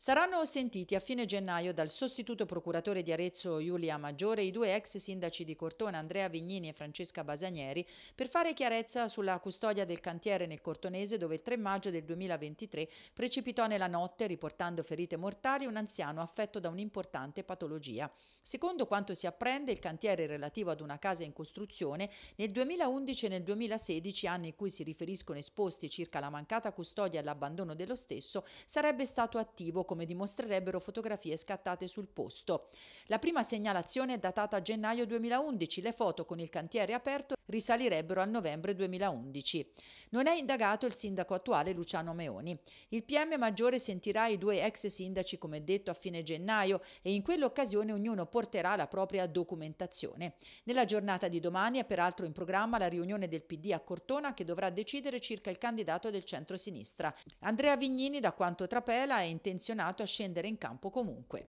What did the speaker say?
Saranno sentiti a fine gennaio dal sostituto procuratore di Arezzo Giulia Maggiore i due ex sindaci di Cortona Andrea Vignini e Francesca Basanieri per fare chiarezza sulla custodia del cantiere nel Cortonese dove il 3 maggio del 2023 precipitò nella notte riportando ferite mortali un anziano affetto da un'importante patologia. Secondo quanto si apprende il cantiere relativo ad una casa in costruzione nel 2011 e nel 2016, anni in cui si riferiscono esposti circa la mancata custodia e l'abbandono dello stesso, sarebbe stato attivo come dimostrerebbero fotografie scattate sul posto. La prima segnalazione è datata a gennaio 2011, le foto con il cantiere aperto risalirebbero al novembre 2011. Non è indagato il sindaco attuale Luciano Meoni. Il PM Maggiore sentirà i due ex sindaci come detto a fine gennaio e in quell'occasione ognuno porterà la propria documentazione. Nella giornata di domani è peraltro in programma la riunione del PD a Cortona che dovrà decidere circa il candidato del centro-sinistra. Andrea Vignini, da quanto trapela, è intenzionato a scendere in campo comunque.